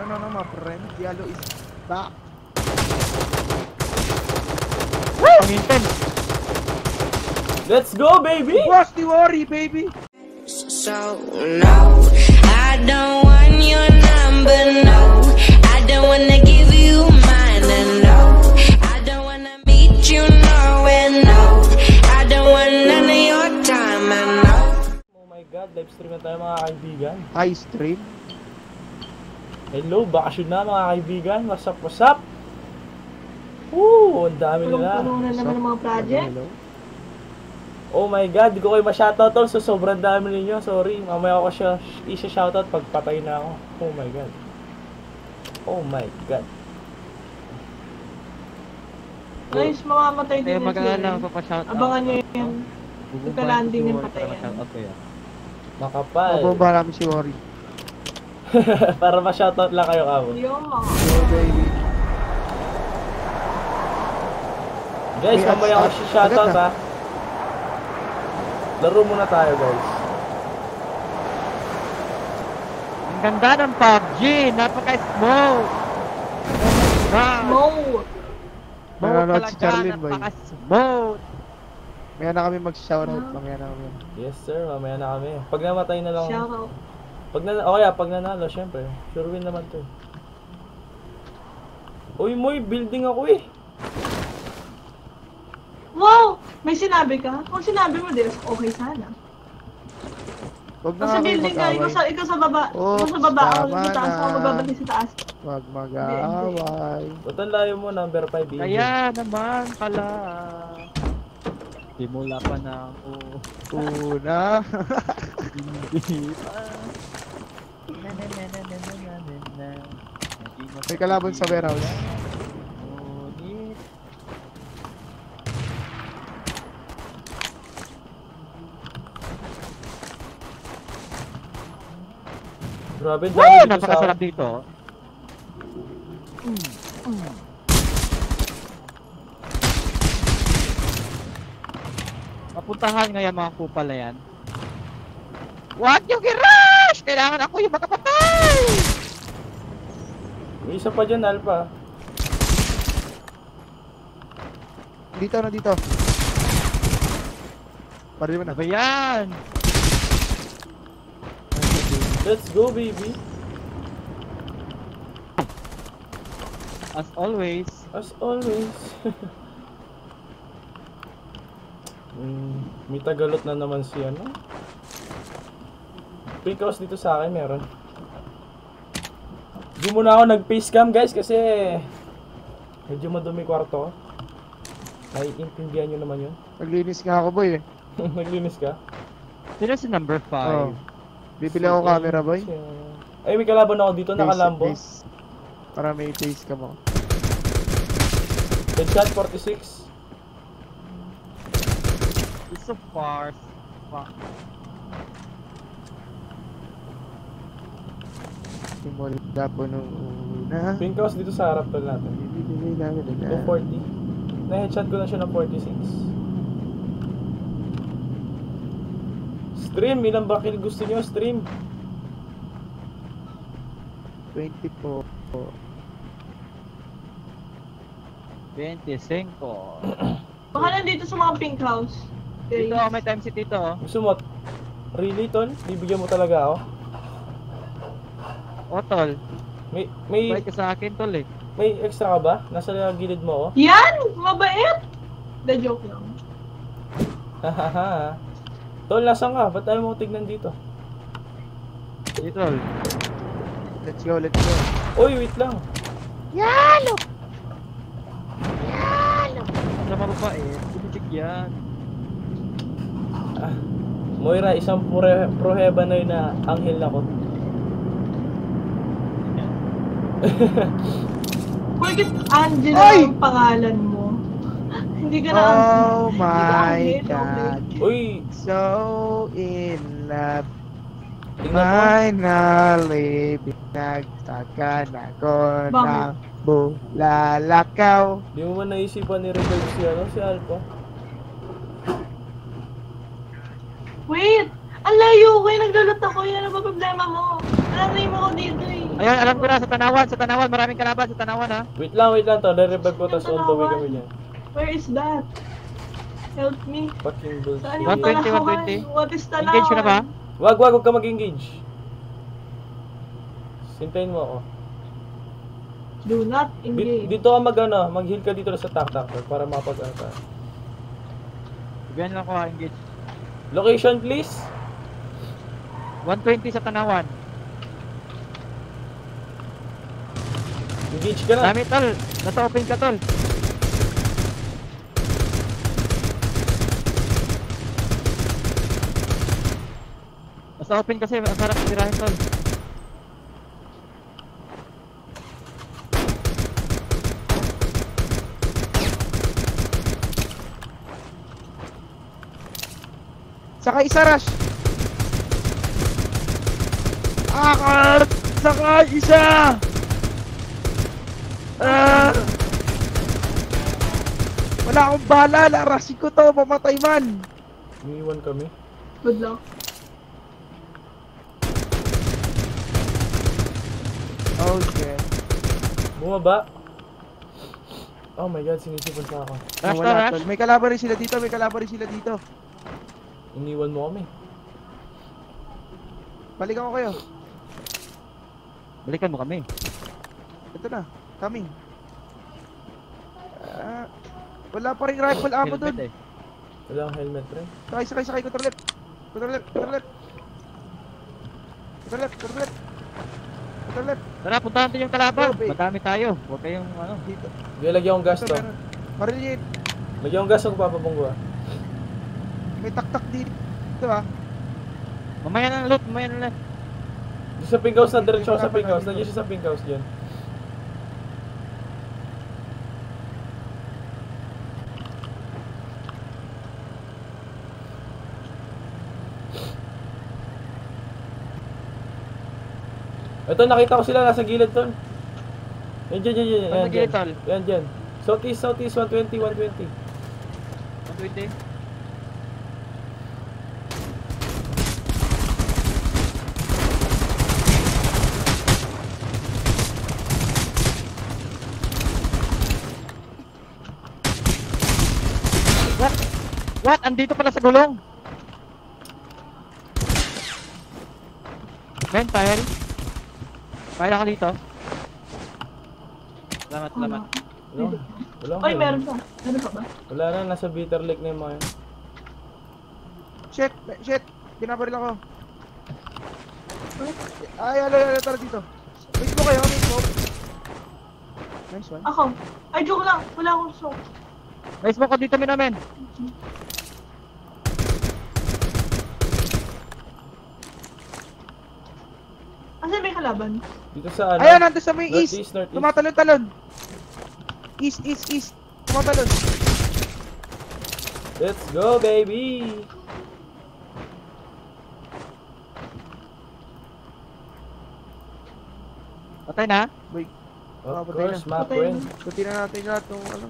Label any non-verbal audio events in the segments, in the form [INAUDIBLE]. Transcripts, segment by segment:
No, no, no, my friend. Yellow is back. Ang intense. Let's go, baby! Boss, di worry, baby. So no, I don't want your number. No, I don't wanna give you mine. And no, I don't wanna meet you nowhere. No, I don't want none of your time. And no. Oh my god, live stream na tayo mga kaibigan. High stream. Hello, bakasyon na mga kaibigan. What's up, what's up? Woo, ang dami nila. Punong-puno na naman ng mga project. Hello. Oh my god, di ko kayo ma-shoutout tol. So sobrang dami ninyo. Sorry, mamaya ako siya isa-shoutout pag patay na ako. Oh my god. Oh my god. Guys, mamamatay din Kaya na maganda sila. lang papashout out. Abangan nyo yan. Pagka-landing yung patay yan. Makapal. Mabomba namin si Worry. [LAUGHS] Para ma-shoutout lang kayo kamo. Go, baby. Guys, May mamaya ako siya shoutout ha. Laro muna tayo guys. Ang ganda ng PUBG! Napaka-smoke! Smoke! Nanonood si Charlene, boy. Napaka-smoke! Maya na kami mag-shoutout. Mamaya na kami. Yes sir, mamaya na kami. Pag namatay na lang. Shout out. Pag na oh yeah, pag nanalo, syempre. Sure win naman 'to. Uy, moy, building ako eh. Wow! May sinabi ka? Kung sinabi mo, Des, okay sana. Huwag na sa building ka, ikaw sa, ikaw sa baba. ikaw sa Oops, baba, ako tama sa taas, na. ako magbabalik sa taas. Huwag mag-away. Ba't ang layo mo, number 5 BJ? Kaya naman pala. Simula pa na ako. Una. Hindi pa. May kalaban sa warehouse. Grabe, dami Woo! dito sa... Napakasarap dito. Mapuntahan ngayon mga kupal na yan. Huwag yung i-rush! Kailangan ako yung makapatay! May isa pa dyan, Alpha. Dito na dito. Pari mo na. Ba yan? Let's go, baby. As always, As always. [LAUGHS] mm, may tagalot na naman si ano. House dito sa akin meron. Hindi muna ako nag-face cam guys kasi medyo madumi kwarto. ko. Naiintindihan nyo naman yun. [LAUGHS] Naglinis nga ako, boy. eh. Naglinis ka? sino si number 5? Oh. Bibili ako camera, boy. Ay, may kalaban ako dito, Face- nakalambo. face. Para may face ka mo. Headshot 46. It's so far. Fuck. Simula po nung una. Pink house dito sa harap tol natin. Bibili namin na. 240. Na-headshot ko na siya ng 46. Stream, ilang ba kill gusto niyo? Stream. 20 po. 25. Baka nandito sa mga pink house. Dito, may time si Tito. oh. Gusto mo? Really, tol? Bibigyan mo talaga ako? Otol, May, may, balik ka sa akin, tol eh. may extra ka ba? Nasa gilid mo, oh? Yan! Mabait! The joke lang. Hahaha. tol, nasan ka? Ba't ayaw mo tignan dito? Dito, Let's go, let's go. Uy, wait lang. sa mababa eh. Bumijig yan. Ah, Moira, isang pro, pro heaven na yun na anghel ako. [LAUGHS] Bakit Angela Ay! ang pangalan mo? Hindi ka na Oh ka my God. Uy, So in love. Finally, pinagtaka na ko Bakit? ng bulalakaw. Di mo man naisipan ni Revive si ano, si Alpha. Wait! Ang layo ko eh! Naglalot ako yan! Ano ba problema mo? Alam mo ako dito eh! Ayun, alam ko na sa Tanawan, sa Tanawan, maraming kalaban sa Tanawan ha. Wait lang, wait lang to. Nare-revive ko, tapos on the way kami niyan. Where is that? Help me. Fucking bullshit. Saan yung 120, Tanawan? 120. What is Tanawan? Engage ka na ba? Wag, wag, wag ka mag-engage. Sintayin mo ako. Do not Di- engage. dito ka mag ano, mag-heal ka dito sa tak-tak para mapag-ata. Bigyan lang ko ha, engage. Location please. 120 sa Tanawan. Engage ka na. Dami tol, nasa open ka tol. Nasa open kasi, ang sarap tirahin tol. Saka isa rush. Akal! Saka isa! Ah! Wala akong bala, larasin ko to, mamatay man. Umiiwan kami. Good luck. Oh shit. Bumaba. Oh my god, sinisipon pa ako. Rush to, Wala, rush. tol. May kalaban rin sila dito, may kalaban rin sila dito. Iniwan mo kami. Balikan ko kayo. Balikan mo kami. Ito na, coming. Ah, wala pa rin rifle ammo dun. eh. Wala akong helmet, pre. Sakay, sakay, sakay, control left. Control left, control left. Control left, control left. Control left. Tara, puntahan natin yung kalaban. Okay. Madami tayo. Huwag kayong ano. Dito. Hindi, lagyan kong gas to. meron. Marilyn, Lagyan kong gas ako papabunggo ah. may taktak dito. Ito ah. Mamaya na loot, mamaya na loot. Dito sa pink house na, diretso sa pink house. Nandiyan siya sa pink house dyan. Ito, nakita ko sila nasa gilid tol. Yan dyan, yan dyan. Saan Yan sa gilid, dyan. tol? Yan dyan. Southeast, southeast, 120, 120. 120. What? What? Andito pala sa gulong. Men, fire. Fire ako dito. Salamat, salamat. Wala, wala Ay, meron pa. Meron pa ba? Wala na, nasa bitter lake na yung mga yun. Shit, shit. Binabaril ako. Ay, ala, ala, tara dito. Wait mo kayo, wait mo. Nice one. Ako. Ay, joke lang. Wala akong smoke. May smoke ko dito, minamen. Asa may kalaban? Dito sa ano? Ayan, nandun sa may east. Northeast, northeast. Tumatalon-talon. East, east, east. Tumatalon. Let's go, baby! Patay na. Of Ah, patay course, na. my Patay friend. Kunti na natin lahat ng ano.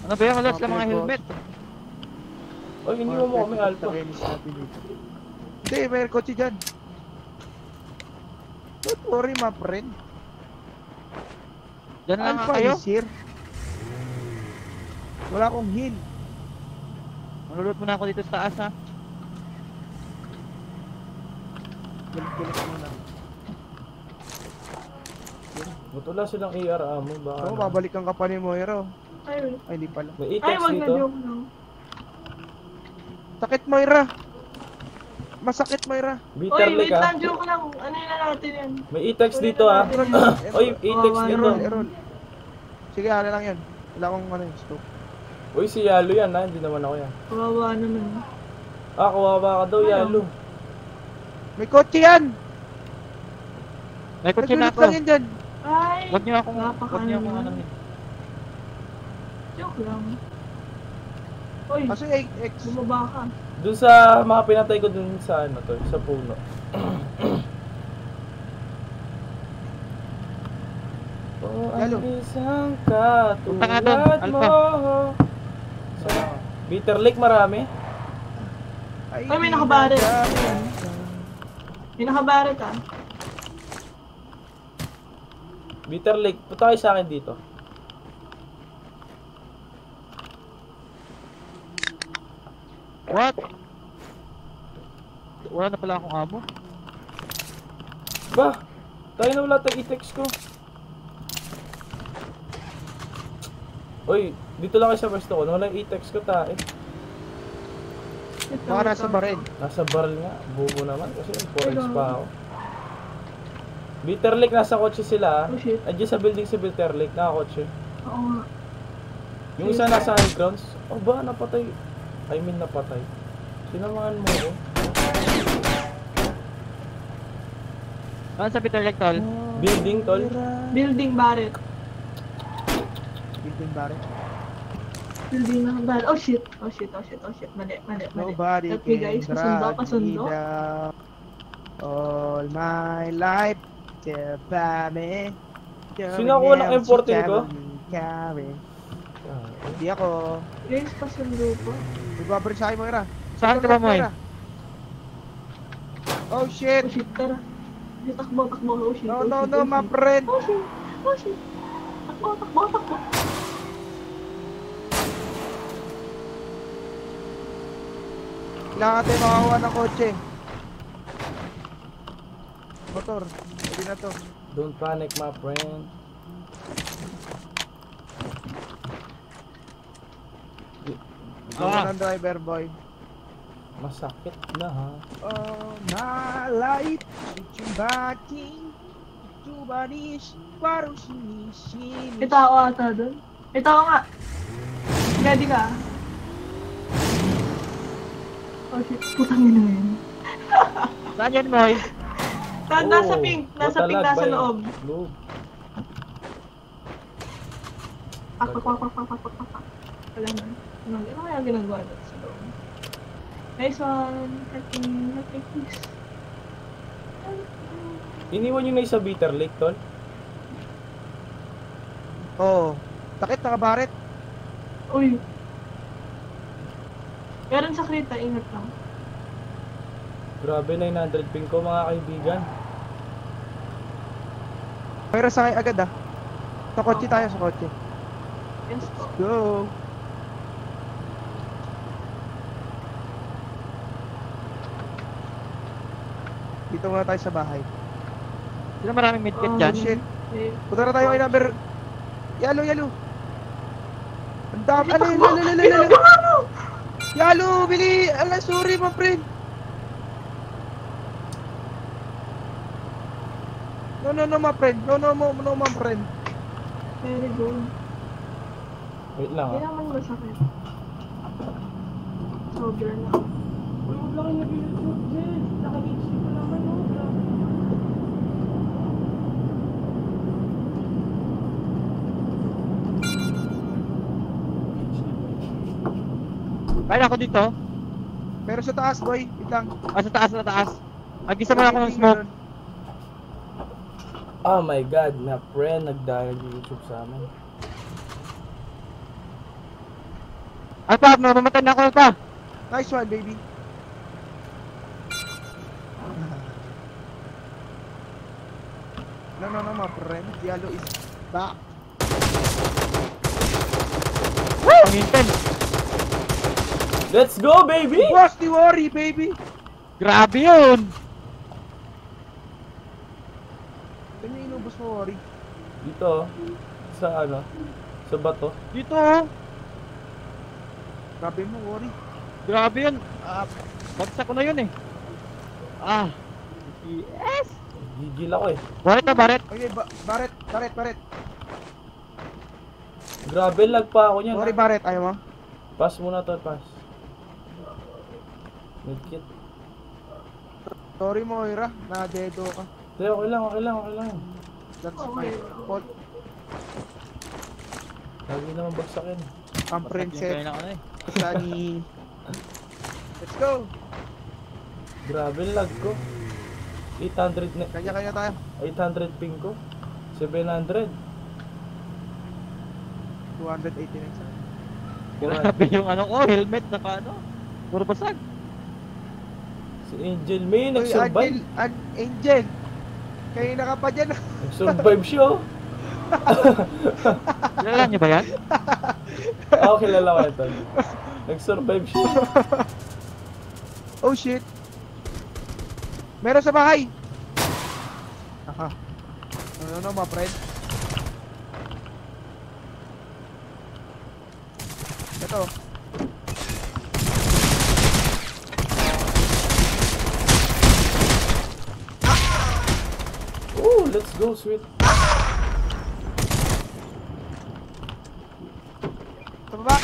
Ano ba yung halos mga lang mga helmet? Oy, iniwan mo kami, Alpha. Hindi, may kotse dyan. Don't worry, my friend. Diyan lang Alpha kayo. is here. Wala akong heal. Malulot muna ako dito sa taas ha. Galit-galit muna. Ba't wala silang AR ammo? Baka Oo, ano. babalikan ka pa ni Moira. Ay, Ay, hindi pala. May ay, E-text wag na dito. joke lang. Sakit, Moira. Masakit, Moira. Bitter Oy, wait ah. lang, joke lang. Ano na natin yan? May E-text Kunin dito ah. yan. [LAUGHS] Oy, E-text Oh, dito. Errol. Sige, ano lang yun. Wala akong ano yung scope. Uy, si Yalo yan ah. Hindi naman ako yan. Kawawa naman. Ah, kawawa ka daw, Ano? Yalo. May kotse yan! May kutsi na ako. lang yan dyan. Ay, Huwag niyo akong, huwag niyo akong ano. joke lang. Oy, Kaso X, bumaba ka. Dun sa mga pinatay ko dun sa ano to, sa puno. [CLEARS THROAT] Oh, ang isang katulad mo. Sa Bitter Lake marami. Ay, may nakabaril. May nakabarat ah. Bitter Lake, punta kayo sa akin dito. What? Wala na pala akong amo. Ba? Tayo na wala tayong i-text ko. Uy, dito lang kayo sa pwesto ko. Wala yung i-text ko ta. Ito, Baka nasa baril. Nasa barrel nga. Bubo naman kasi 4x pa ako. Bitter Lake, nasa kotse sila ah. Oh shit. Sa building si Bitter Lake, nakakotse. Oo nga. Yung isa nasa high grounds. Oh ba, napatay. I mean, napatay. Sinamahan mo oh. ko. Saan sa Peter Lake, tol? Building, tol. Building Barret. Building baril. Building na Barret. Oh shit. Oh shit. Oh shit. Oh shit. Mali. Mali. Mali. Nobody Help me can guys. Pasundo. Pasundo. All my life, me. Sino ako ng M14 ko? Ah, Hindi ako. Guys, pasundo po. Magbabalik sa akin, Moira. Saan ka ba, Moy? Moira. Oh shit! Oh shit. Tara. Takbo. Takbo. Oh shit. No, oh, no, no, oh, my friend! Oh shit. Oh shit. Takbo. Takbo. Takbo. Kailangan natin makakuha ng kotse. Motor. Pwede na to. Don't panic, my friend. Ah. driver boy. Masakit na ha. Oh, my life, it's your body, it's your body, parang sinisinis. Ito ako ata doon. Ito ako nga. Ready ka? Oh shit, putang yun [LAUGHS] na yun. Saan yan, Moy? Na, nasa oh, pink, nasa pink, nasa loob. Loob. Pak, pak, pak, pak, pak, pak, pak, pak. Wala na. Ano, ano kaya ginagawa doon sa loob? Nice one. Help me, please. Iniwan nyo na yung sa Bitter Lake, tol. Oh, takit nakabaret. Uy. Meron sa krita. Ingat lang. Grabe, 900 ping ko mga kaibigan. Pero sa akin agad ah. Sa kotse tayo, sa kotse. Yes po. Go! Dito muna tayo sa bahay. Sino maraming medkit Um, dyan? shit. eh, Punta na tayo kay number... Yalo, yalo! Ang dami... Ano, yalo, yalo, yalo, yalo! Yalo, bili! Ala, sorry, my friend! No, no, no, my friend. No, no, no, no, my friend. Very good. Wait lang Hindi ha. naman masakit. Sobra na. Uy, huwag lang kayo nag-YouTube, Jess. Naka-HD pa naman, oh. Grabe. Kaya ako dito. Pero sa taas, boy. Wait lang. Ah, sa taas, sa taas. Agisa mo na ako ng smoke. Oh my god, na friend nagdahil YouTube sa amin. Ay, pa, mamamatay na ako pa. Nice one, baby. No, no, no, my friend. Yalo is back. Ang intense. Let's go, baby! Boss, di worry, baby. Grabe yun. Ano yung inubos mo, worry? Dito, oh. sa ano, sa bato. Dito, oh. Grabe mo, worry. Grabe yun. Ah, bagsak ko na yun eh. Ah. Yes. Gigil ako eh. Baret na, baret. Okay, ba Barret, Barret, Barret. Grabe, lag pa ako niyan. Worry, ha? Barret. Ayaw mo? Pass muna to, pass. Medkit. Sorry, Moira. Na-dedo ka. Hindi, okay lang, okay lang, okay lang. That's Okay. my fault. Lagi naman bagsakin. Ang princess. Eh. Sunny. [LAUGHS] Let's go. Grabe, lag ko. 800 na, Kanya-kanya tayo. 800 ping ko. 700. 289 sa akin. Grabe yung ano ko, helmet na ano. Puro basag. Si Angel May, nag-survive. Angel, An- Angel. Kayo na ka pa dyan. [LAUGHS] Nag-survive siya, oh. [LAUGHS] Kilala niyo ba yan? Oo, [LAUGHS] kilala ko ito. Nag-survive siya. oh shit. Meron sa bahay. Aha. Ano no, mga friend? Ito. Oh, let's go, sweet. Sa baba.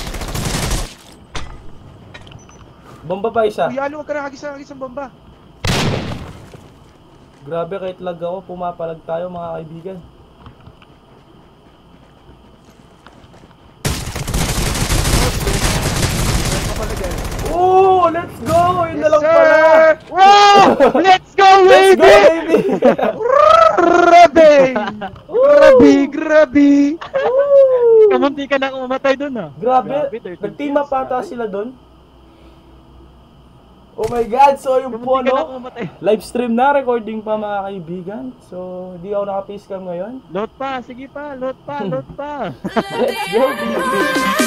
Bomba pa isa. Uy, ano, huwag ka nakagisa-agis ng bomba. Grabe, kahit lag ako, pumapalag tayo mga kaibigan. Oh, let's go! Yun na lang Yes, pala! sir! Wow! Let's go, [LAUGHS] Let's go, baby! [LAUGHS] [LAUGHS] baby! Grabe! Grabe! Kamunti ka na umatay dun ah. Grabe, Grabe, 13 nag-team up kills, ata sila doon. Oh my god, so yung po no, live stream na, recording pa mga kaibigan. So, di ako naka-facecam ngayon. Load pa, sige pa, load pa, load pa. [LAUGHS] Let's go!